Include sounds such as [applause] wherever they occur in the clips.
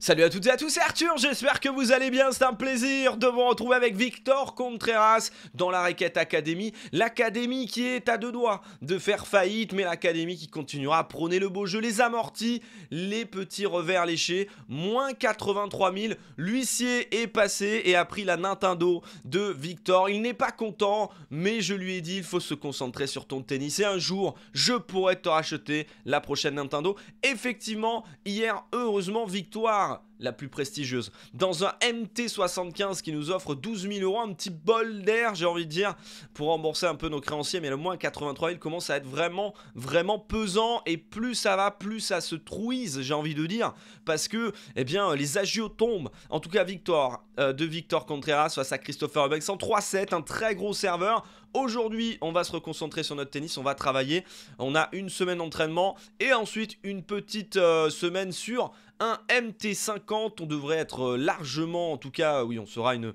Salut à toutes et à tous, c'est Arthur, j'espère que vous allez bien, c'est un plaisir de vous retrouver avec Victor Contreras dans la Raquette Academy, l'académie qui est à deux doigts de faire faillite, mais l'académie qui continuera à prôner le beau jeu, les amortis, les petits revers léchés, moins 83 000, l'huissier est passé et a pris la Nintendo de Victor, il n'est pas content, mais je lui ai dit, il faut se concentrer sur ton tennis et un jour, je pourrais te racheter la prochaine Nintendo. Effectivement, hier, heureusement, victoire la plus prestigieuse. Dans un MT75 qui nous offre 12 000 euros, un petit bol d'air, j'ai envie de dire, pour rembourser un peu nos créanciers. Mais le moins 83 000 commence à être vraiment, vraiment pesant. Et plus ça va, plus ça se trouise, j'ai envie de dire. Parce que, eh bien, les agios tombent. En tout cas, Victor, euh, de Victor Contreras face à Christopher Eubanks 3-7, un très gros serveur. Aujourd'hui, on va se reconcentrer sur notre tennis, on va travailler. On a une semaine d'entraînement et ensuite une petite euh, semaine sur un MT50. On devrait être euh, largement, en tout cas, oui, on sera une,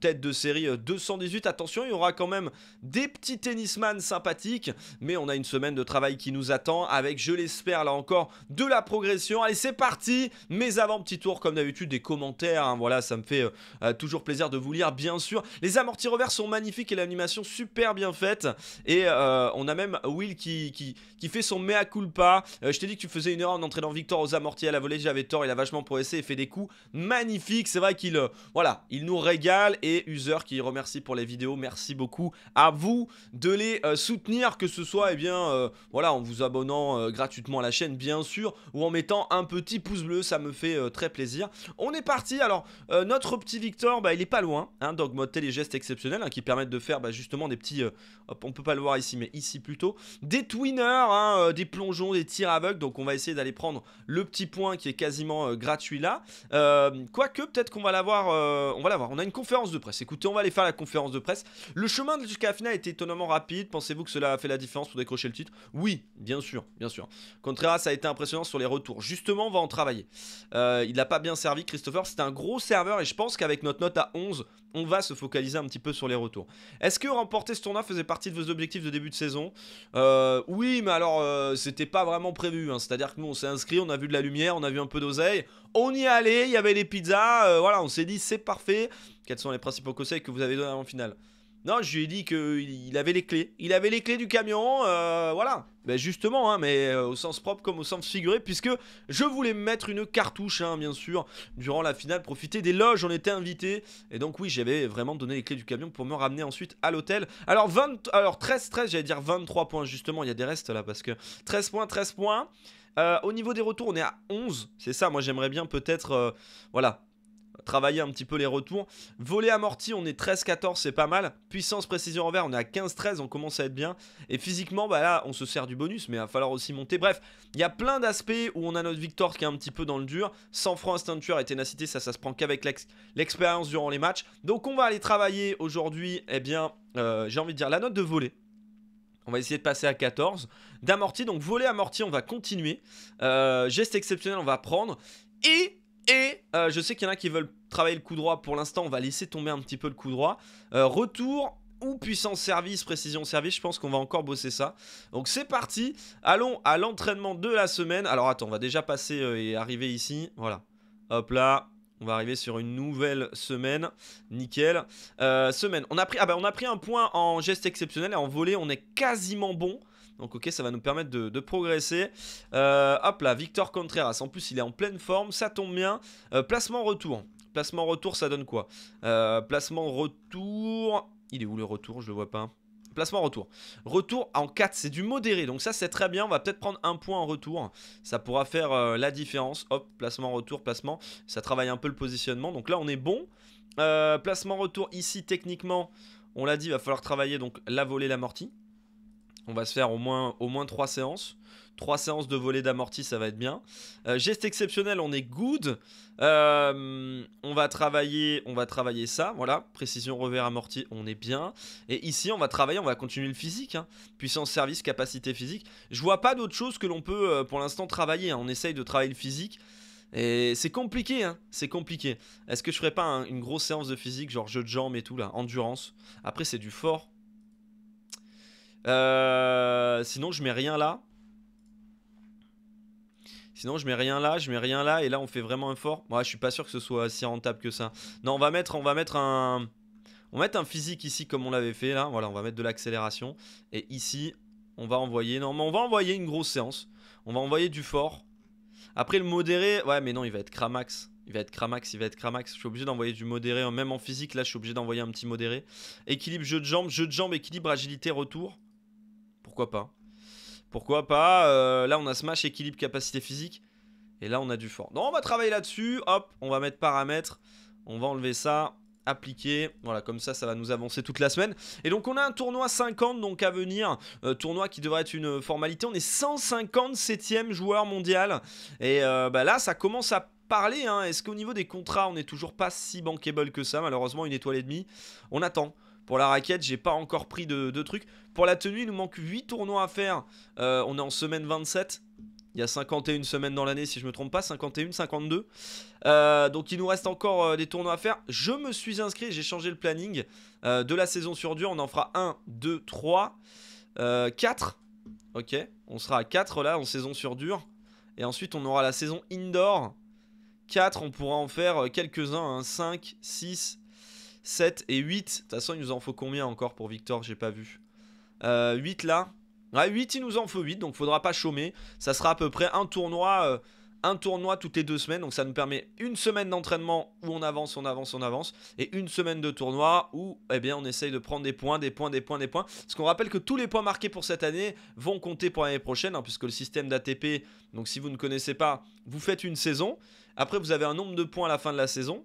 tête de série 218. Euh, Attention, il y aura quand même des petits tennisman sympathiques, mais on a une semaine de travail qui nous attend avec, je l'espère, là encore, de la progression. Allez, c'est parti. Mais avant, petit tour, comme d'habitude, des commentaires. Hein. voilà, ça me fait toujours plaisir de vous lire, bien sûr. Les amortis revers sont magnifiques et l'animation super bien faite. Et euh, on a même Will qui, fait son mea culpa. Euh, je t'ai dit que tu faisais une erreur en entraînant Victor aux amortis à la volée. J'avais tort, il a vachement progressé et fait des coups magnifiques. C'est vrai qu'il euh, voilà, il nous régale. Et User qui remercie pour les vidéos. Merci beaucoup à vous de les soutenir, que ce soit eh bien, voilà, en vous abonnant gratuitement à la chaîne, bien sûr, ou en mettant un petit pouce bleu. Ça me fait très plaisir. On est parti. Alors, notre petit Victor, bah, il est pas loin. Hein, mode les gestes exceptionnels hein, qui permettent de faire bah, justement des petits, euh, on peut pas le voir ici, mais ici plutôt, des twinners, hein, euh, des plongeons, des tirs aveugles. Donc on va essayer d'aller prendre le petit point qui est quasiment euh, gratuit là. Quoique, peut-être qu'on va l'avoir, on va l'avoir. On a une conférence de presse. Écoutez, on va aller faire la conférence de presse. Le chemin jusqu'à la finale était étonnamment rapide. Pensez-vous que cela a fait la différence pour décrocher le titre? Oui, bien sûr, bien sûr. Contreras a été impressionnant sur les retours. Justement, on va en travailler. il n'a pas bien servi, Christopher. C'était un gros serveur et je pense qu'avec notre note à 11, on va se focaliser un petit peu sur les retours. Est-ce que remporter ce tournoi faisait partie de vos objectifs de début de saison? Euh, Oui, mais alors euh, c'était pas vraiment prévu. Hein. C'est-à-dire que nous on s'est inscrit, on a vu de la lumière, on a vu un peu d'oseille, on y allait, il y avait les pizzas, euh, voilà, on s'est dit c'est parfait. Quels sont les principaux conseils que vous avez donnés en finale? Non, je lui ai dit qu'il avait les clés. Il avait les clés du camion, euh, voilà. Ben justement, hein, mais euh, au sens propre comme au sens figuré, puisque je voulais mettre une cartouche, hein, bien sûr, durant la finale, profiter des loges, on était invité. Et donc oui, j'avais vraiment donné les clés du camion pour me ramener ensuite à l'hôtel. Alors, 20, alors 13, 13, j'allais dire 23 points, justement, il y a des restes là, parce que 13 points, 13 points. Euh, au niveau des retours, on est à 11. C'est ça, moi j'aimerais bien peut-être, voilà, travailler un petit peu les retours. Volet amorti, on est 13-14, c'est pas mal. Puissance, précision envers, on est à 15-13, on commence à être bien. Et physiquement, bah là, on se sert du bonus, mais il va falloir aussi monter. Bref, il y a plein d'aspects où on a notre Victor qui est un petit peu dans le dur. Sans franc instinct tueur et ténacité, ça, ça se prend qu'avec l'expérience durant les matchs. Donc on va aller travailler aujourd'hui, eh bien, euh, j'ai envie de dire la note de volet. On va essayer de passer à 14. D'amorti, donc volet amorti, on va continuer. Euh, geste exceptionnel, on va prendre. Et et euh, je sais qu'il y en a qui veulent travailler le coup droit. Pour l'instant, on va laisser tomber un petit peu le coup droit. Euh, retour ou puissance service, précision service, je pense qu'on va encore bosser ça. Donc c'est parti, allons à l'entraînement de la semaine. Alors attends, on va déjà passer euh, et arriver ici, voilà. Hop là, on va arriver sur une nouvelle semaine, nickel. semaine, on a, pris, ah bah, on a pris un point en geste exceptionnel et en volée, on est quasiment bon. Donc ok, ça va nous permettre de, progresser. Euh, hop là, Victor Contreras. En plus, il est en pleine forme, ça tombe bien. Euh, placement retour. Placement retour, ça donne quoi? Euh, Placement retour... Il est où le retour? Je le vois pas. Placement retour. Retour en 4, c'est du modéré. Donc ça, c'est très bien. On va peut-être prendre un point en retour. Ça pourra faire la différence. Hop, placement retour, placement. Ça travaille un peu le positionnement. Donc là, on est bon. placement retour ici, techniquement, on l'a dit, il va falloir travailler donc la volée, l'amorti. On va se faire au moins, au moins 3 séances. 3 séances de volée d'amorti, ça va être bien. Euh, geste exceptionnel, on est good. Euh, on va travailler, on va travailler ça, voilà. Précision revers amorti, on est bien. Et ici, on va travailler, on va continuer le physique. Hein. Puissance service, capacité physique. Je vois pas d'autre chose que l'on peut euh, pour l'instant travailler. Hein. On essaye de travailler le physique. Et c'est compliqué, hein. C'est compliqué. Est-ce que je ferais pas une grosse séance de physique, genre jeu de jambes et tout là, endurance Après, c'est du fort. Euh, sinon, je mets rien là. Sinon, je mets rien là, je mets rien là, et là, on fait vraiment un fort. Moi, je suis pas sûr que ce soit si rentable que ça. Non, on va mettre, on va mettre un... On va un physique ici comme on l'avait fait là. Voilà, on va mettre de l'accélération. Et ici, on va envoyer... Non, mais on va envoyer une grosse séance. On va envoyer du fort. Après, le modéré... Ouais, mais non, il va être cramax. Il va être cramax, il va être cramax. Je suis obligé d'envoyer du modéré. Même en physique, là, je suis obligé d'envoyer un petit modéré. Équilibre, jeu de jambes. Jeu de jambes, équilibre, agilité, retour. Pourquoi pas Pourquoi pas euh, Là, on a smash, équilibre, capacité physique. Et là, on a du fort. Non, on va travailler là-dessus. Hop, on va mettre paramètres. On va enlever ça appliquer. Voilà, comme ça, ça va nous avancer toute la semaine. Et donc, on a un tournoi 50 donc à venir. Euh, tournoi qui devrait être une formalité. On est 157e joueur mondial. Et euh, bah là, ça commence à parler. Hein. Est-ce qu'au niveau des contrats, on n'est toujours pas si bankable que ça? Malheureusement, une étoile et demie. On attend. Pour la raquette, j'ai pas encore pris de, trucs. Pour la tenue, il nous manque 8 tournois à faire. Euh, on est en semaine 27. Il y a 51 semaines dans l'année, si je me trompe pas, 51, 52. Euh, donc il nous reste encore euh, des tournois à faire. Je me suis inscrit, j'ai changé le planning de la saison sur dur. On en fera 1, 2, 3, 4. Ok, on sera à 4 là en saison sur dur. Et ensuite on aura la saison indoor. 4, on pourra en faire quelques-uns. 5, 6, 7 et 8. De toute façon, il nous en faut combien encore pour Victor J'ai pas vu. 8 euh, là. Ouais, 8, il nous en faut 8, donc faudra pas chômer. Ça sera à peu près un tournoi, euh, un tournoi toutes les deux semaines. Donc ça nous permet une semaine d'entraînement où on avance, on avance, on avance. Et une semaine de tournoi où eh bien, on essaye de prendre des points, des points, des points, des points. Parce qu'on rappelle que tous les points marqués pour cette année vont compter pour l'année prochaine, hein, puisque le système d'ATP, donc si vous ne connaissez pas, vous faites une saison. Après, vous avez un nombre de points à la fin de la saison.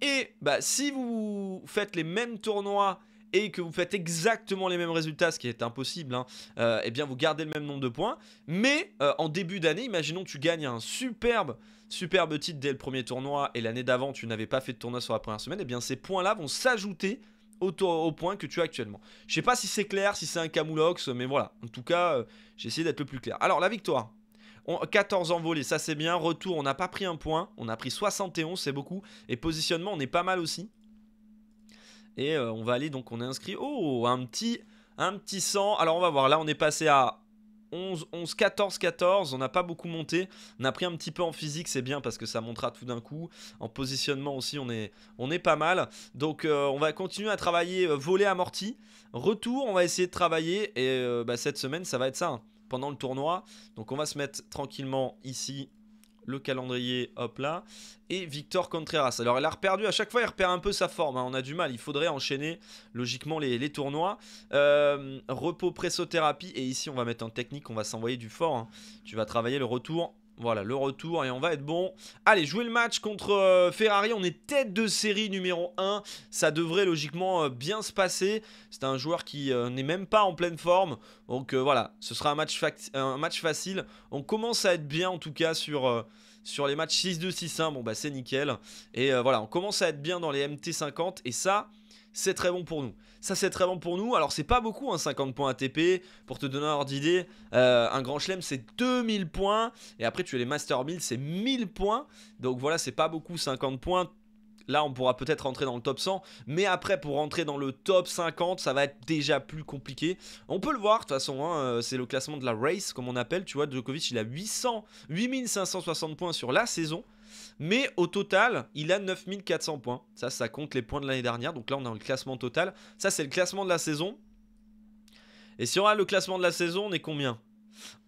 Et bah, si vous faites les mêmes tournois et que vous faites exactement les mêmes résultats, ce qui est impossible, hein, euh, eh bien vous gardez le même nombre de points. Mais euh, en début d'année, imaginons que tu gagnes un superbe, superbe titre dès le premier tournoi et l'année d'avant tu n'avais pas fait de tournoi sur la première semaine, eh bien ces points-là vont s'ajouter au, au point que tu as actuellement. Je sais pas si c'est clair, si c'est un camoulox, mais voilà. En tout cas, euh, j'ai essayé d'être le plus clair. Alors la victoire. 14 envolés, ça c'est bien. Retour, on n'a pas pris un point. On a pris 71, c'est beaucoup. Et positionnement, on est pas mal aussi. Et euh, on va aller, donc on est inscrit. Oh, un petit, un petit 100. Alors on va voir, là on est passé à 11, 11, 14, 14. On n'a pas beaucoup monté. On a pris un petit peu en physique, c'est bien parce que ça montera tout d'un coup. En positionnement aussi, on est, on pas mal. Donc euh, on va continuer à travailler euh, amorti. Retour, on va essayer de travailler. Et bah, cette semaine, ça va être ça. Hein pendant le tournoi. Donc on va se mettre tranquillement ici le calendrier, hop là, et Victor Contreras. Alors, elle a reperdu, à chaque fois, il repère un peu sa forme, hein. on a du mal, il faudrait enchaîner logiquement les, tournois. Euh, repos, pressothérapie, et ici, on va mettre en technique, on va s'envoyer du fort. Hein. Tu vas travailler le retour voilà, le retour et on va être bon. Allez, jouer le match contre euh, Ferrari. On est tête de série numéro 1. Ça devrait logiquement euh, bien se passer. C'est un joueur qui euh, n'est même pas en pleine forme. Donc voilà, ce sera un match, facile. On commence à être bien en tout cas sur, sur les matchs 6-2, 6-1. Bon bah c'est nickel. Et voilà, on commence à être bien dans les MT50. Et ça, c'est très bon pour nous. Ça, c'est très bon pour nous. Alors, c'est pas beaucoup, 50 hein, points ATP. Pour te donner un ordre d'idée, euh, un grand chelem, c'est 2000 points. Et après, tu as les Master 1000, c'est 1000 points. Donc voilà, c'est pas beaucoup, 50 points. Là, on pourra peut-être rentrer dans le top 100. Mais après, pour rentrer dans le top 50, ça va être déjà plus compliqué. On peut le voir, de toute façon. Hein, euh, c'est le classement de la race, comme on appelle. Tu vois, Djokovic, il a 800, 8560 points sur la saison. Mais au total, il a 9400 points. Ça, ça compte les points de l'année dernière. Donc là, on a le classement total. Ça, c'est le classement de la saison. Et si on a le classement de la saison, on est combien?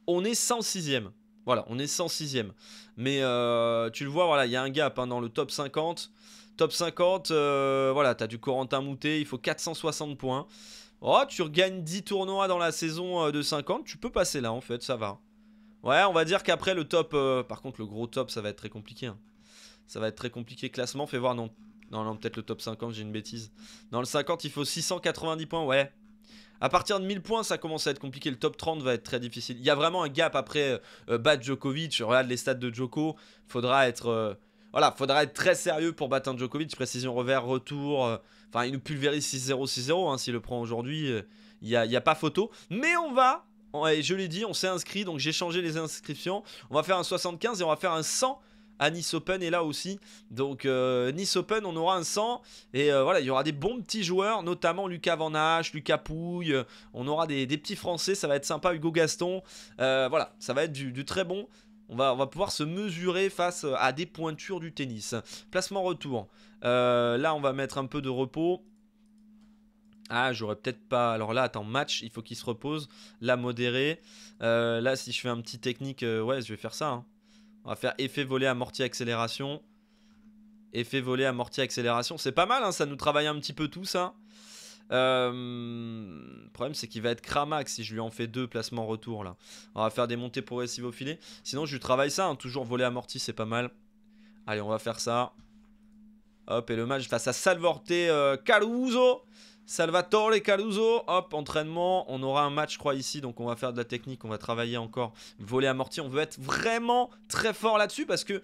On est 106ème. Voilà, on est 106ème. Mais euh, tu le vois, voilà, il y a un gap hein, dans le top 50. Top 50, euh, voilà, tu as du Corentin Moutet, il faut 460 points. Oh, tu regagnes 10 tournois dans la saison euh, de 50, tu peux passer là en fait, ça va. Ouais, on va dire qu'après le top, par contre le gros top, ça va être très compliqué. Hein. Ça va être très compliqué. Classement, fais voir, non. Non, non, peut-être le top 50, j'ai une bêtise. Dans le 50, il faut 690 points, ouais. À partir de 1000 points, ça commence à être compliqué. Le top 30 va être très difficile. Il y a vraiment un gap après euh, Bad Djokovic. Je regarde les stats de Djoko. Faudra être. Euh, voilà, faudra être très sérieux pour battre un Djokovic. Précision revers, retour. Euh, enfin, il nous pulvérise 6-0, 6-0. Hein, S'il le prend aujourd'hui, il n'y a, a, pas photo. Mais on va. je l'ai dit, on s'est inscrit. Donc j'ai changé les inscriptions. On va faire un 75 et on va faire un 100 à Nice Open est là aussi. Donc euh, Nice Open, on aura un 100 et euh, voilà, il y aura des bons petits joueurs, notamment Lucas Van Hache, Lucas Pouille. On aura des, petits Français, ça va être sympa. Hugo Gaston, euh, voilà, ça va être du, très bon. On va, on va pouvoir se mesurer face à des pointures du tennis. Placement retour. Euh, là, on va mettre un peu de repos. Ah, j'aurais peut-être pas. Alors là, attends, match, il faut qu'il se repose. Là, modéré. Là, si je fais un petit technique, ouais, je vais faire ça. hein. On va faire effet volet, amorti, accélération. Effet volet, amorti, accélération. C'est pas mal, hein, ça nous travaille un petit peu tout ça. Euh, le problème, c'est qu'il va être cramax si je lui en fais deux placements retour là. On va faire des montées progressives au filet. Sinon, je lui travaille ça. hein, toujours volet amorti, c'est pas mal. Allez, on va faire ça. Hop, et le match face à Salvorte euh, Caruso. Salvatore Caruso. Hop, entraînement. On aura un match, je crois, ici. Donc, on va faire de la technique. On va travailler encore. Volet amorti. On veut être vraiment très fort là-dessus parce que.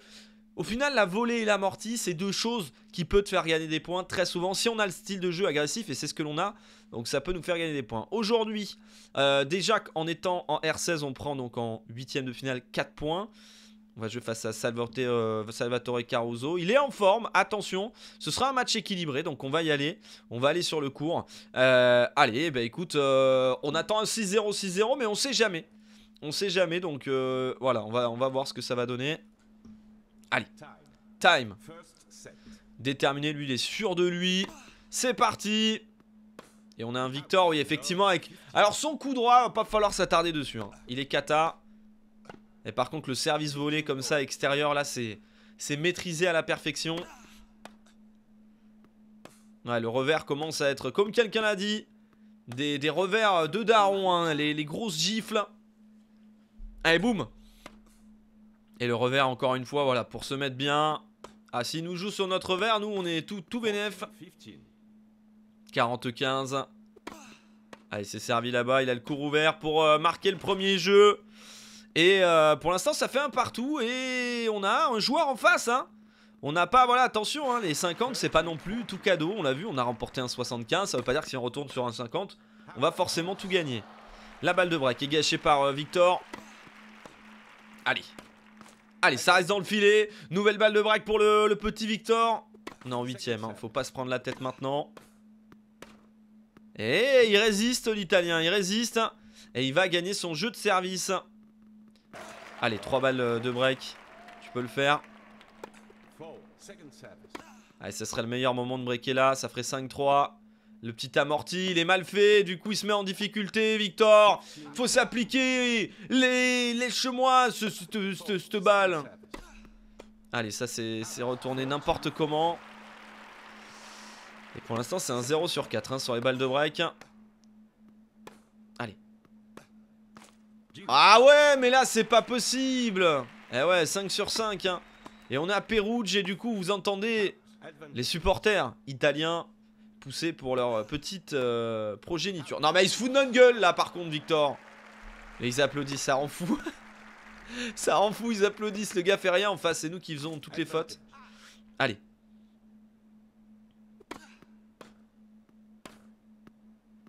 Au final, la volée et l'amorti, c'est deux choses qui peuvent te faire gagner des points très souvent si on a le style de jeu agressif et c'est ce que l'on a. Donc ça peut nous faire gagner des points. Aujourd'hui, euh, déjà en étant en R16, on prend donc en huitième de finale 4 points. On va jouer face à Salvatore, euh, Salvatore Caruso. Il est en forme, attention. Ce sera un match équilibré, donc on va y aller. On va aller sur le cours. Euh, allez, bah écoute, euh, on attend un 6-0, 6-0, mais on sait jamais. On sait jamais, donc voilà, on va, voir ce que ça va donner. Allez, time. Déterminé, lui, il est sûr de lui. C'est parti. Et on a un Victor, oui, effectivement. Alors, son coup droit, va pas falloir s'attarder dessus. hein. Il est kata. Et par contre, le service volé comme ça, extérieur, là, c'est... Maîtrisé à la perfection. Ouais, le revers commence à être, comme quelqu'un l'a dit, des, revers de daron, hein, les, les grosses gifles. Allez, boum Et le revers, encore une fois, voilà, pour se mettre bien. Ah, s'il nous joue sur notre revers, nous, on est tout, tout bénef. 40-15. Allez, c'est servi là-bas. Il a le cours ouvert pour euh, marquer le premier jeu. Et euh, pour l'instant, ça fait un partout. Et on a un joueur en face. Hein. On n'a pas, voilà, attention, hein, les 50, c'est pas non plus tout cadeau. On l'a vu, on a remporté un 75. Ça veut pas dire que si on retourne sur un 50, on va forcément tout gagner. La balle de break est gâchée par euh, Victor. Allez. Allez, ça reste dans le filet. Nouvelle balle de break pour le, petit Victor. On est en huitième, hein. faut pas se prendre la tête maintenant. Et il résiste l'italien, il résiste. Et il va gagner son jeu de service. Allez, 3 balles euh, de break. Tu peux le faire. Allez, ça serait le meilleur moment de breaker là. Ça ferait 5-3. Le petit amorti, il est mal fait. Du coup, il se met en difficulté, Victor. Faut s'appliquer. Les... Lèche-moi ce- cette balle. Allez, ça, c'est c'est retourné n'importe comment. Et pour l'instant, c'est un 0 sur 4 hein, sur les balles de break. Ah ouais, mais là, c'est pas possible. Eh ouais, 5 sur 5. hein. Et on est à Peruge et du coup, vous entendez les supporters italiens pousser pour leur petite euh, progéniture. Non, mais ils se foutent de notre gueule là, par contre, Victor. Et ils applaudissent, ça rend fou. [laughs] ça rend fou, ils applaudissent. Le gars fait rien en face, c'est nous qui faisons toutes les fautes. Allez.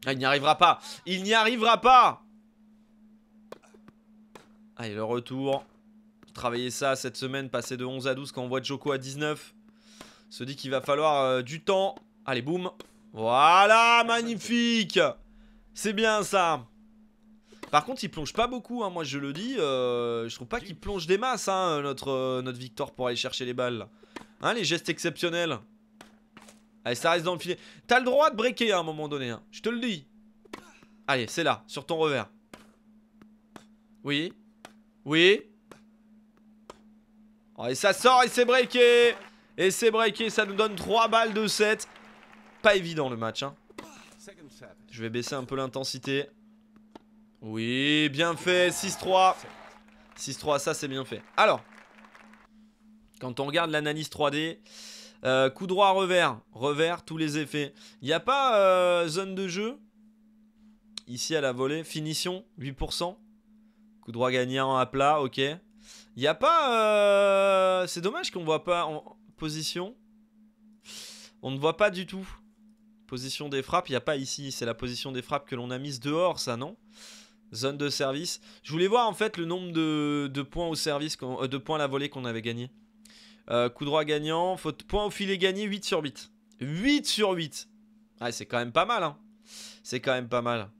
Ah, il n'y arrivera pas. Il n'y arrivera pas. Allez, le retour. Travailler ça cette semaine, passer de 11 à 12 quand on voit Joko à 19. Se dit qu'il va falloir euh, du temps. Allez, boum. Voilà, magnifique. C'est bien ça. Par contre, il plonge pas beaucoup, hein, moi je le dis. euh, je trouve pas qu'il plonge des masses, hein, notre, euh, notre Victor, pour aller chercher les balles. Hein, les gestes exceptionnels. Allez, ça reste dans le filet. T'as le droit de breaker à un moment donné, je te le dis. Allez, c'est là, sur ton revers. Oui. Oui. Oh, et ça sort et c'est breaké. Et c'est breaké, ça nous donne 3 balles de 7. Pas évident le match. Hein. Je vais baisser un peu l'intensité. Oui, bien fait. 6-3. 6-3, ça c'est bien fait. Alors, quand on regarde l'analyse 3D, euh, coup droit revers, revers, tous les effets. Il n'y a pas euh, zone de jeu? Ici à la volée, finition, 8%. Coup droit gagnant à plat, ok. Il n'y a pas... euh, C'est dommage qu'on voit pas en position. On ne voit pas du tout. Position des frappes, il n'y a pas ici. C'est la position des frappes que l'on a mise dehors, ça, non? Zone de service. Je voulais voir en fait le nombre de, points au service, euh, de points à la volée qu'on avait gagné. Euh, coup droit gagnant, faute, point au filet gagné, 8 sur 8. 8 sur 8. Ouais, c'est quand même pas mal, hein. C'est quand même pas mal.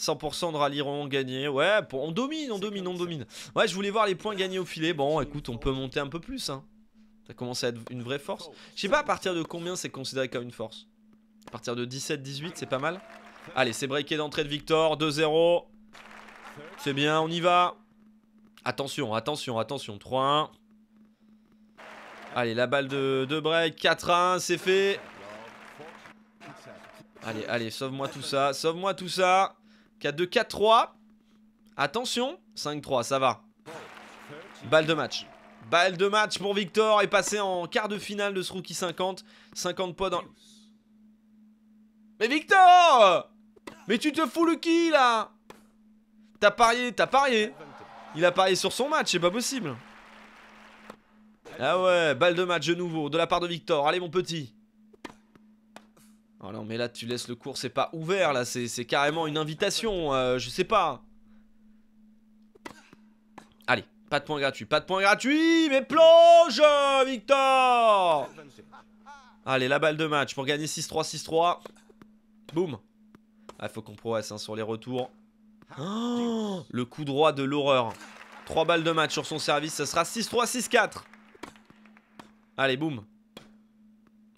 100% de rallieront gagné. Ouais, on domine, on domine, on domine. Ouais, je voulais voir les points gagnés au filet. Bon, écoute, on peut monter un peu plus. Hein. Ça commence à être une vraie force. Je sais pas à partir de combien c'est considéré comme une force. À partir de 17-18, c'est pas mal. Allez, c'est breaké d'entrée de Victor. 2-0. C'est bien, on y va. Attention, attention, attention. 3-1. Allez, la balle de, de break. 4-1, c'est fait. Allez, allez, sauve-moi tout ça. Sauve-moi tout ça. 4-2, 4-3. Attention. 5-3, ça va. Balle de match. Balle de match pour Victor. Est passé en quart de finale de ce rookie 50. 50 points dans... Mais Victor Mais tu te fous le qui là? T'as parié, t'as parié. Il a parié sur son match, c'est pas possible. Ah ouais, balle de match de nouveau, de la part de Victor. Allez mon petit. Oh mais là, tu laisses le cours, c'est pas ouvert, là, c'est carrément une invitation, euh, je sais pas. Allez, pas de points gratuits, pas de points gratuits, mais plonge, Victor Allez, la balle de match pour gagner 6-3, 6-3. Boum. Ah, faut qu'on progresse hein, sur les retours. Oh, le coup droit de l'horreur. 3 balles de match sur son service, ça sera 6-3, 6-4. Allez, boum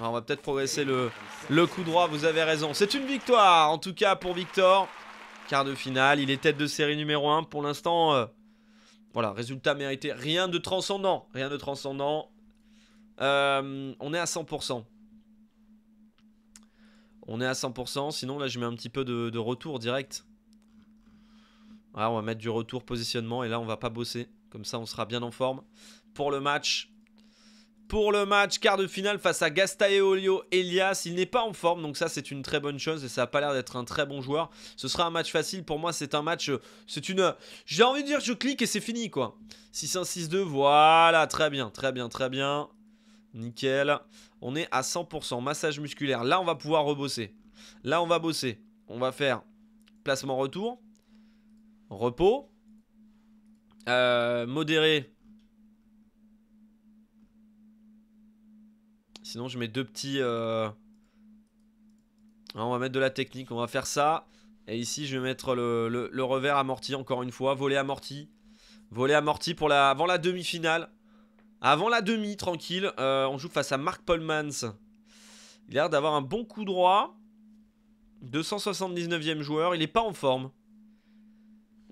on va peut-être progresser le, le coup droit, vous avez raison. C'est une victoire, en tout cas pour Victor. Quart de finale, il est tête de série numéro 1. Pour l'instant, euh, voilà, résultat mérité. Rien de transcendant, rien de transcendant. Euh, on est à 100%. On est à 100%, sinon là je mets un petit peu de, retour direct. Voilà, on va mettre du retour positionnement et là on va pas bosser. Comme ça on sera bien en forme. Pour le match, pour le match quart de finale face à Gastaeolio Elias. Il n'est pas en forme, donc ça c'est une très bonne chose et ça a pas l'air d'être un très bon joueur. Ce sera un match facile pour moi, c'est un match, c'est une, j'ai envie de dire je clique et c'est fini quoi. 6-1, 6-2, voilà, très bien, très bien, très bien. Nickel. On est à 100%, massage musculaire. Là on va pouvoir rebosser. Là on va bosser. On va faire placement retour, repos, euh, modéré Sinon, je mets deux petits... Euh, on va mettre de la technique. On va faire ça. Et ici, je vais mettre le, revers amorti encore une fois. Volet amorti. Volet amorti pour la, avant la demi-finale. Avant la demi, tranquille. Euh, on joue face à Mark Polmans. Il a l'air d'avoir un bon coup droit. 279e joueur. Il n'est pas en forme.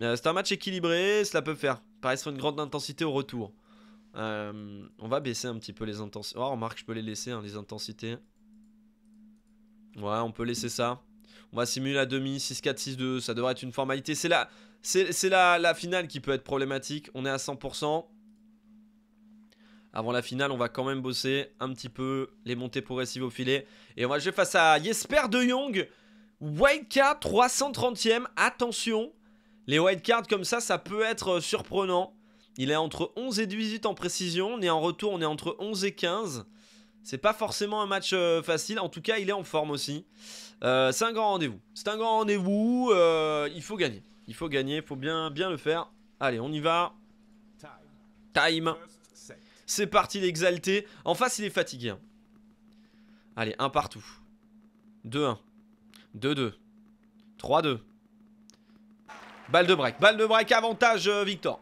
Euh, c'est un match équilibré. Cela peut faire. Pareil sur une grande intensité au retour. Euh, on va baisser un petit peu les intensités. Oh, remarque, je peux les laisser, hein, les intensités. Ouais, on peut laisser ça. On va simuler la demi, 6-4, 6-2. Ça devrait être une formalité. C'est la, la, la finale qui peut être problématique. On est à 100%. Avant la finale, on va quand même bosser un petit peu les montées progressives au filet. Et on va jouer face à Jesper de Jong. Wildcard 330ème. Attention, les wildcards comme ça, ça peut être surprenant. Il est entre 11 et 18 en précision. Et en retour, on est entre 11 et 15. C'est pas forcément un match euh, facile. En tout cas, il est en forme aussi. Euh, c'est un grand rendez-vous. C'est un grand rendez-vous. Euh, il faut gagner. Il faut gagner. Il faut bien, bien le faire. Allez, on y va. Time. C'est parti l'exalté. En face, il est fatigué. Hein. Allez, un partout. 2-1. 2-2. 3-2. Balle de break. Balle de break, avantage Victor.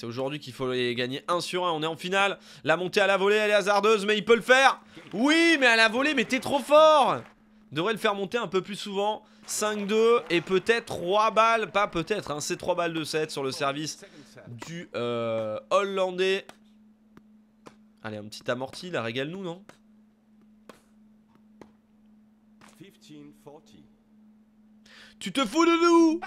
C'est aujourd'hui qu'il faut les gagner 1 sur 1. On est en finale. La montée à la volée, elle est hasardeuse, mais il peut le faire. Oui, mais à la volée, mais t'es trop fort. Devrait le faire monter un peu plus souvent. 5-2 et peut-être 3 balles. Pas peut-être, hein, c'est 3 balles de 7 sur le service du euh, Hollandais. Allez, un petit amorti, là, régale-nous, non? Tu te fous de nous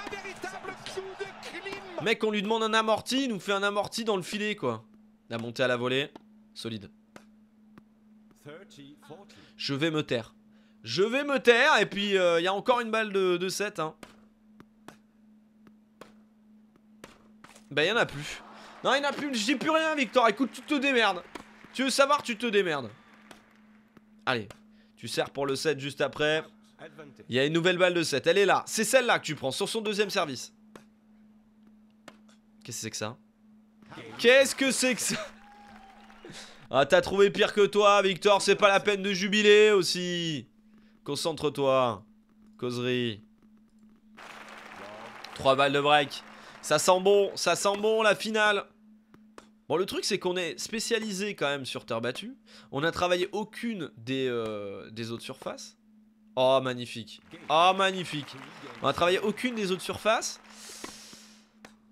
Mec, on lui demande un amorti, il nous fait un amorti dans le filet, quoi. La montée à la volée, solide. Je vais me taire. Je vais me taire, et puis il euh, y a encore une balle de, 7. Hein. Bah, il en a plus. Non, il n'y en a plus. Dis plus rien, Victor. Écoute, tu te démerdes. Tu veux savoir, tu te démerdes. Allez, tu sers pour le 7 juste après. Il y a une nouvelle balle de 7. Elle est là. C'est celle-là que tu prends sur son deuxième service. Qu'est-ce que c'est que ça? Qu'est-ce que c'est que ça? Ah, t'as trouvé pire que toi, Victor. C'est pas la peine de jubiler aussi. Concentre-toi. causerie. 3 balles de break. Ça sent bon, ça sent bon la finale. Bon, le truc, c'est qu'on est spécialisé quand même sur terre battue. On n'a travaillé aucune des, euh, des autres surfaces. Oh, magnifique. Oh, magnifique. On a travaillé aucune des autres surfaces.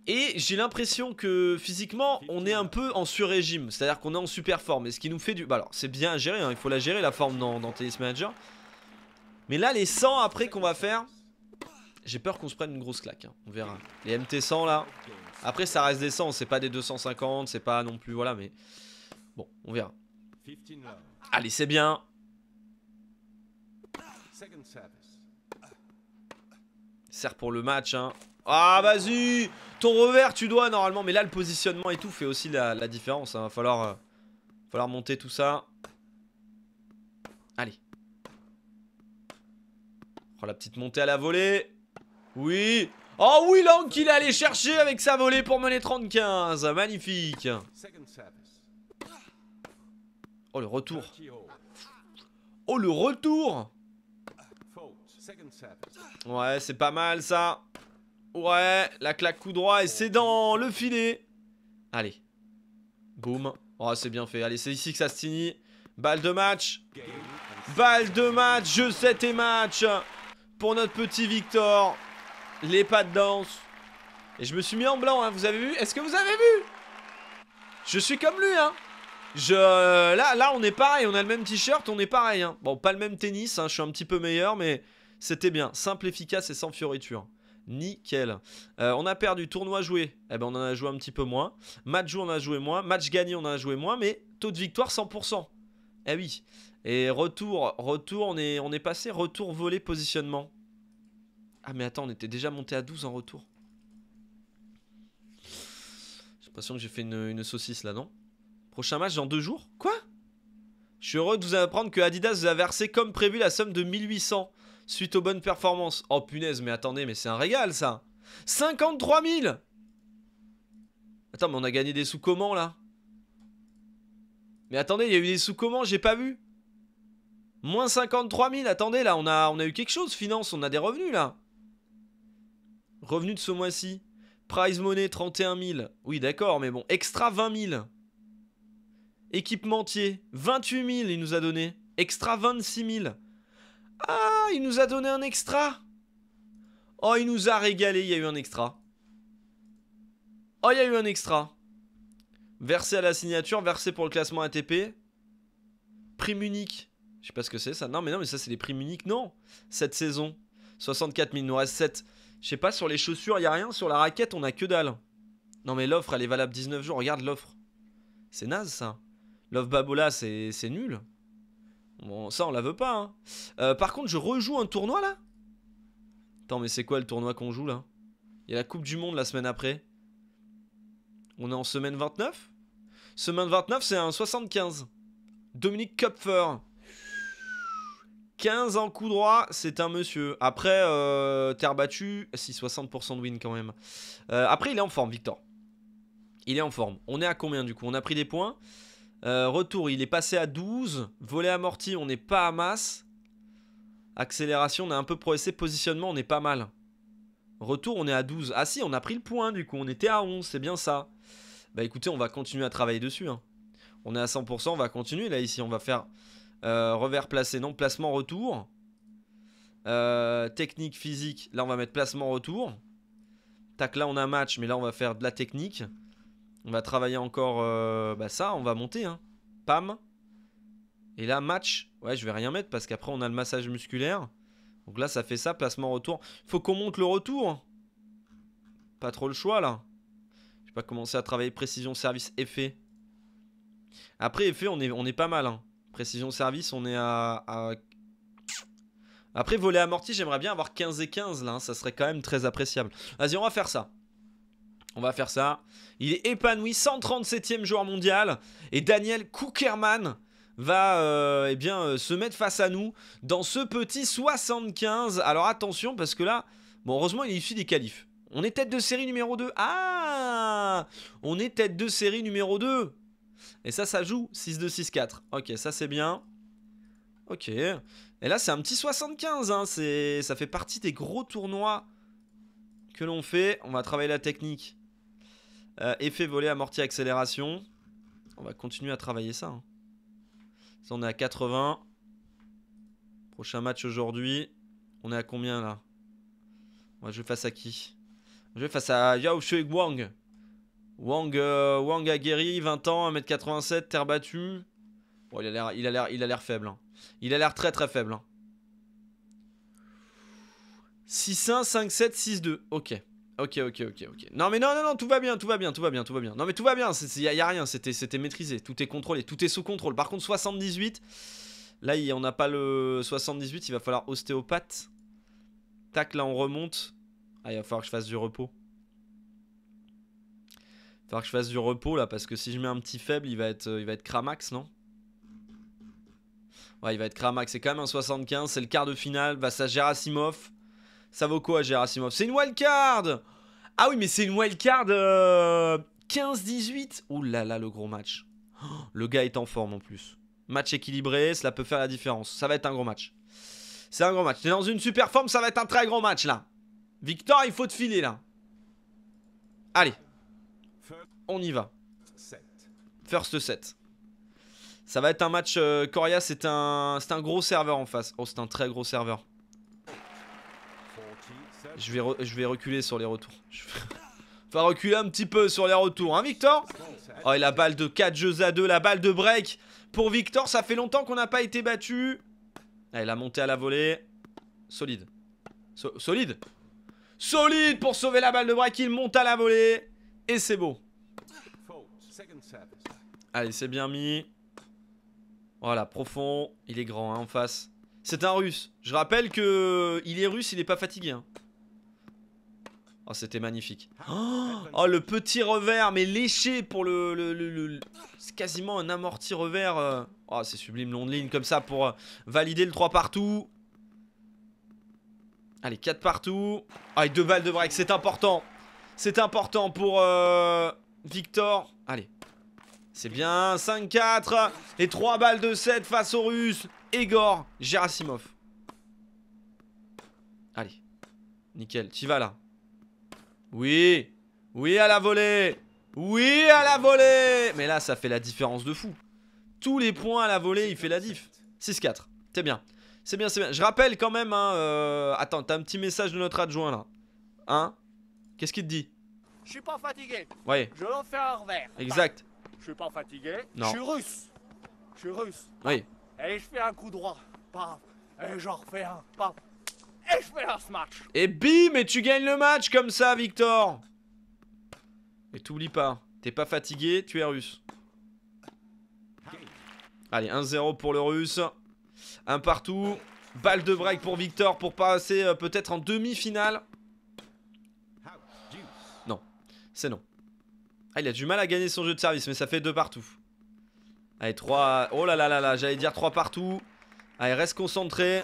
Et j'ai l'impression que physiquement, on est un peu en sur-régime. C'est-à-dire qu'on est en super forme. Et ce qui nous fait du. Bah alors, c'est bien à gérer. Hein. Il faut la gérer, la forme dans, dans Tennis Manager. Mais là, les 100 après qu'on va faire. J'ai peur qu'on se prenne une grosse claque. Hein. On verra. Les MT100 là. Après, ça reste des 100. C'est pas des 250. C'est pas non plus. Voilà, mais. Bon, on verra. Allez, c'est bien. Sert pour le match, hein. Ah, vas-y Ton revers, tu dois normalement. Mais là, le positionnement et tout fait aussi la, différence. Il hein. Va falloir, euh, falloir monter tout ça. Allez. Oh, la petite montée à la volée. Oui. Oh oui, Lang qu'il est allé chercher avec sa volée pour mener 35. Magnifique. Oh, le retour. Oh, le retour Ouais, c'est pas mal ça. Ouais, la claque coup droit et c'est dans le filet. Allez. Boum. Oh, c'est bien fait. Allez, c'est ici que ça se finit. Balle de match. Balle de match. Jeu 7 et match. Pour notre petit Victor. Les pas de danse. Et je me suis mis en blanc, hein. Vous avez vu? Est-ce que vous avez vu? Je suis comme lui, hein. Je, là, là, on est pareil. On a le même t-shirt. On est pareil, hein. Bon, pas le même tennis. Hein. Je suis un petit peu meilleur, mais c'était bien. Simple, efficace et sans fioriture. Nickel. Euh, on a perdu tournoi joué. Eh ben on en a joué un petit peu moins. Match joué, on a joué moins. Match gagné, on en a joué moins. Mais taux de victoire 100%. Eh oui. Et retour, retour, on est, on est passé. Retour volé positionnement. Ah mais attends, on était déjà monté à 12 en retour. J'ai l'impression que j'ai fait une, une, saucisse là, non? Prochain match dans deux jours? Quoi? Je suis heureux de vous apprendre que Adidas vous a versé comme prévu la somme de 1800 suite aux bonnes performances. Oh punaise, mais attendez, mais c'est un régal ça 53 000 Attends, mais on a gagné des sous comment là? Mais attendez, il y a eu des sous comment J'ai pas vu. Moins 53 000, attendez là, on a, on a eu quelque chose, finance, on a des revenus là. Revenus de ce mois-ci. Prize money 31 000. Oui, d'accord, mais bon. Extra 20 000. Équipementier 28 000, il nous a donné. Extra 26 000. Ah, il nous a donné un extra. Oh, il nous a régalé, il y a eu un extra. Oh, il y a eu un extra. Versé à la signature, versé pour le classement ATP. Prime unique. Je sais pas ce que c'est ça. Non, mais non, mais ça, c'est les primes uniques. Non. Cette saison. 64 000, il nous reste 7. Je sais pas, sur les chaussures, il y a rien. Sur la raquette, on a que dalle. Non, mais l'offre, elle est valable 19 jours. Regarde l'offre. C'est naze, ça. L'offre Babola, c'est nul. Bon, ça, on la veut pas. Hein. Euh, par contre, je rejoue un tournoi là Attends, mais c'est quoi le tournoi qu'on joue là? Il y a la Coupe du Monde la semaine après. On est en semaine 29 Semaine 29, c'est un 75. Dominique Kupfer. 15 en coup droit, c'est un monsieur. Après, euh, terre battue, si 60% de win quand même. Euh, après, il est en forme, Victor. Il est en forme. On est à combien du coup? On a pris des points. Euh, retour, il est passé à 12. Volet amorti, on n'est pas à masse. Accélération, on a un peu progressé. Positionnement, on est pas mal. Retour, on est à 12. Ah si, on a pris le point du coup. On était à 11, c'est bien ça. Bah écoutez, on va continuer à travailler dessus. Hein. On est à 100%, on va continuer là ici. On va faire euh, revers placé, non, placement retour. Euh, technique physique, là on va mettre placement retour. Tac, là on a match, mais là on va faire de la technique. On va travailler encore euh, bah ça, on va monter. Hein. Pam. Et là, match. Ouais, je vais rien mettre parce qu'après, on a le massage musculaire. Donc là, ça fait ça, placement retour. Faut qu'on monte le retour. Pas trop le choix là. Je vais pas commencer à travailler précision service effet. Après effet, on est, pas mal. Hein. Précision service, on est à, à... Après volet amorti, j'aimerais bien avoir 15 et 15 là. Hein. Ça serait quand même très appréciable. Vas-y, on va faire ça. On va faire ça. Il est épanoui, 137e joueur mondial. Et Daniel Kuckerman va euh, eh bien, euh, se mettre face à nous dans ce petit 75. Alors attention, parce que là, bon, heureusement, il est issu des qualifs. On est tête de série numéro 2. Ah On est tête de série numéro 2. Et ça, ça joue 6-2-6-4. Ok, ça c'est bien. Ok. Et là, c'est un petit 75. Hein. Ça fait partie des gros tournois que l'on fait. On va travailler la technique. Euh, effet volé, amorti, accélération. On va continuer à travailler ça. Hein. On est à 80. Prochain match aujourd'hui. On est à combien là? On va jouer face à qui? On va jouer face à Yao Shui Wang. Wang, euh, Wang a guéri, 20 ans, 1m87, terre battue. Bon, il a l'air faible. Hein. Il a l'air très très faible. 6-1, 5-7, 6-2. Ok. Ok, ok, ok, ok. Non, mais non, non, non, tout va bien, tout va bien, tout va bien, tout va bien. Non, mais tout va bien, il n'y a, rien, c'était maîtrisé, tout est contrôlé, tout est sous contrôle. Par contre, 78, là, on n'a pas le 78, il va falloir ostéopathe. Tac, là, on remonte. Ah, il va falloir que je fasse du repos. Il va falloir que je fasse du repos, là, parce que si je mets un petit faible, il va être, il va être Kramax, non? Ouais, il va être Kramax, c'est quand même un 75, c'est le quart de finale, va à Gerasimov. Ça vaut quoi, Gerasimov C'est une wildcard Ah oui, mais c'est une wildcard 15-18 euh, Ouh là là, le gros match. [gasps] le gars est en forme en plus. Match équilibré, cela peut faire la différence. Ça va être un gros match. C'est un gros match. T'es dans une super forme, ça va être un très gros match là. Victor, il faut te filer là. Allez. On y va. First set. Ça va être un match. Euh, Coria, c'est un, un gros serveur en face. Oh, c'est un très gros serveur. Je vais, reculer sur les retours. Je vais... [laughs] reculer un petit peu sur les retours, hein Victor? Oh et la balle de 4 jeux à 2, la balle de break pour Victor, ça fait longtemps qu'on n'a pas été battu. Allez, la montée à la volée. Solide. solide Solide pour sauver la balle de break, il monte à la volée. Et c'est beau. Allez, c'est bien mis. Voilà, profond. Il est grand hein, en face. C'est un russe. Je rappelle que il est russe, il est pas fatigué. Hein. Oh, c'était magnifique. [gasps] Oh, le petit revers, mais léché pour le... C'est quasiment un amorti revers. Euh. Oh, c'est sublime, long de ligne comme ça pour euh, valider le 3 partout. Allez, 4 partout. Ah, et deux balles de break, c'est important. C'est important pour euh, Victor. Allez. C'est bien, 5-4. Et 3 balles de 7 face aux Russes. Egor Gerasimov. Allez. Nickel, tu vas là. Oui Oui à la volée Oui à la volée Mais là, ça fait la différence de fou. Tous les points à la volée, il fait la diff. 6-4. C'est bien. C'est bien, c'est bien. Je rappelle quand même, hein, euh... Attends, t'as un petit message de notre adjoint, là. Hein? Qu'est-ce qu'il te dit? Je suis pas fatigué. Oui. Je vais en faire un revers. Exact. Je suis pas fatigué. Non. Je suis russe. Je suis russe. Oui. Et je fais un coup droit. Paf. Et j'en refais un. Paf. Et je fais un smash. Et bim, et tu gagnes le match comme ça, Victor. Et t'oublies pas, t'es pas fatigué, tu es russe. Allez, 1-0 pour le russe. Un partout. Balle de break pour Victor pour passer euh, peut-être en demi-finale. Non, c'est non. Ah, il a du mal à gagner son jeu de service, mais ça fait deux partout. Allez, 3. Oh là là là là, j'allais dire 3 partout. Allez, reste concentré.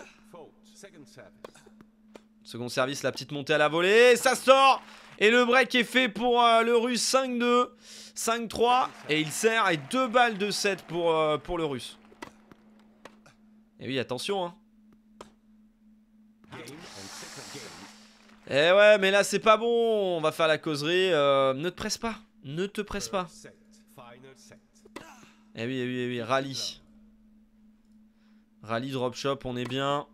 Second service, la petite montée à la volée. Ça sort Et le break est fait pour euh, le russe 5-2. 5-3. Et il sert. Et deux balles de 7 pour, euh, pour le russe. Et oui, attention. Hein. Eh ouais, mais là, c'est pas bon. On va faire la causerie. Euh, ne te presse pas. Ne te presse pas. Eh oui, eh oui, eh oui. Rallye. Rallye drop shop, on est bien.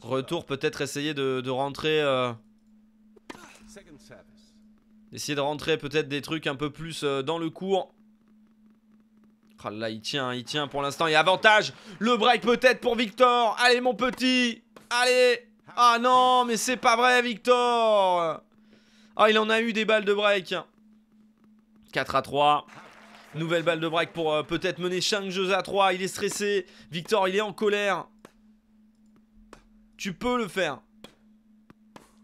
Retour, peut-être essayer de, rentrer. Euh, essayer de rentrer peut-être des trucs un peu plus euh, dans le cours. Oh là, il tient, il tient pour l'instant. Il y a avantage. Le break peut-être pour Victor. Allez, mon petit. Allez. Ah non, mais c'est pas vrai, Victor. Ah, il en a eu des balles de break. 4 à 3. Nouvelle balle de break pour euh, peut-être mener 5 jeux à 3. Il est stressé. Victor, il est en colère. Tu peux le faire.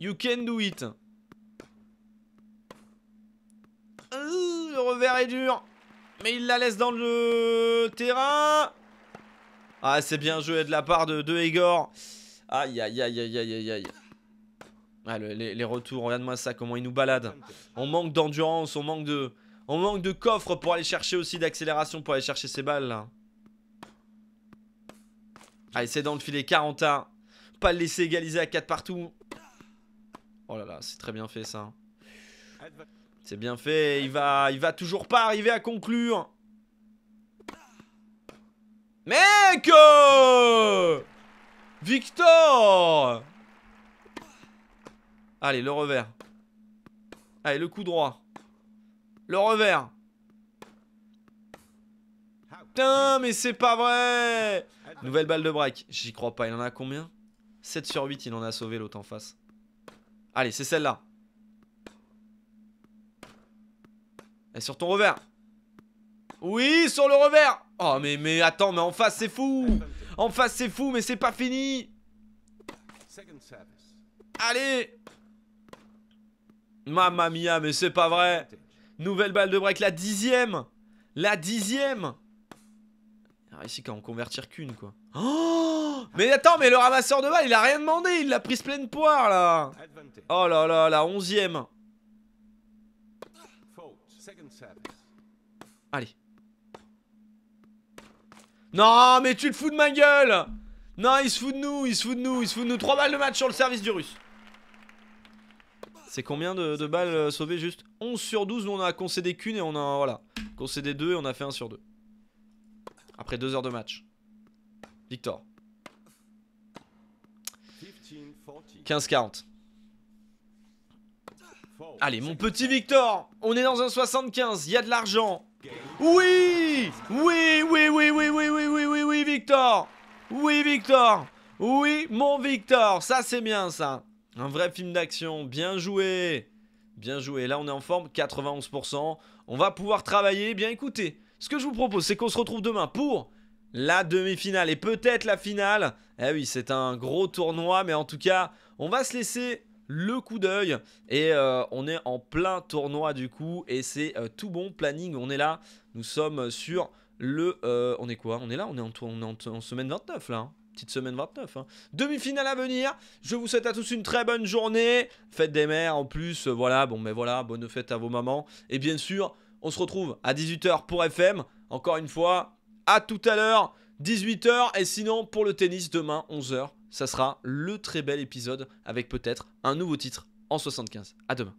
You can do it. Euh, le revers est dur. Mais il la laisse dans le terrain. Ah, c'est bien joué de la part de, de. Aïe, aïe, aïe, aïe, aïe, aïe. Ah, les, retours, regarde-moi ça, comment il nous balade. On manque d'endurance, on manque de... On manque de coffre pour aller chercher aussi d'accélération, pour aller chercher ces balles là. Allez, c'est dans le filet 40 Pas le laisser égaliser à 4 partout. Oh là là, c'est très bien fait ça. C'est bien fait, il va, il va toujours pas arriver à conclure. Mec euh Victor Allez, le revers. Allez, le coup droit. Le revers. Putain, mais c'est pas vrai Nouvelle balle de break. J'y crois pas. Il en a combien? 7 sur 8, il en a sauvé l'autre en face. Allez, c'est celle-là. Et sur ton revers. Oui, sur le revers. Oh, mais, mais attends, mais en face, c'est fou. En face, c'est fou, mais c'est pas fini. Allez. Mamma mia, mais c'est pas vrai. Nouvelle balle de break, la dixième. La dixième. Ah, ici, quand on convertir qu'une, quoi. Oh Mais attends, mais le ramasseur de balles, il a rien demandé. Il l'a prise pleine poire, là. Oh là là, la onzième. Allez. Non, mais tu te fous de ma gueule Non, il se fout de nous, il se fout de nous, il se fout de nous. 3 balles de match sur le service du russe. C'est combien de, balles euh, sauvées juste 11 sur 12, nous on a concédé qu'une et on a, voilà, concédé 2 et on a fait 1 sur 2. Après 2 heures de match. Victor. 15-40. Allez, mon petit Victor, on est dans un 75, il y a de l'argent. Oui Oui, oui, oui, oui, oui, oui, oui, oui, oui, Victor Oui, Victor Oui, mon Victor Ça, c'est bien, ça Un vrai film d'action, bien joué Bien joué, là on est en forme, 91%. On va pouvoir travailler, bien écoutez. Ce que je vous propose, c'est qu'on se retrouve demain pour la demi-finale et peut-être la finale. Eh oui, c'est un gros tournoi, mais en tout cas, on va se laisser le coup d'œil. Et euh, on est en plein tournoi du coup. Et c'est euh, tout bon planning. On est là. Nous sommes sur le... Euh, on est quoi? On est là? On est en, semaine 29 là. Hein. Petite semaine 29. Hein. Demi-finale à venir. Je vous souhaite à tous une très bonne journée. Fête des mères en plus. voilà. Bon, mais voilà. Bonne fête à vos mamans. Et bien sûr, on se retrouve à 18h pour FM. Encore une fois, à tout à l'heure. 18h. Et sinon, pour le tennis, demain, 11h ça sera le très bel épisode avec peut-être un nouveau titre en 75. À demain.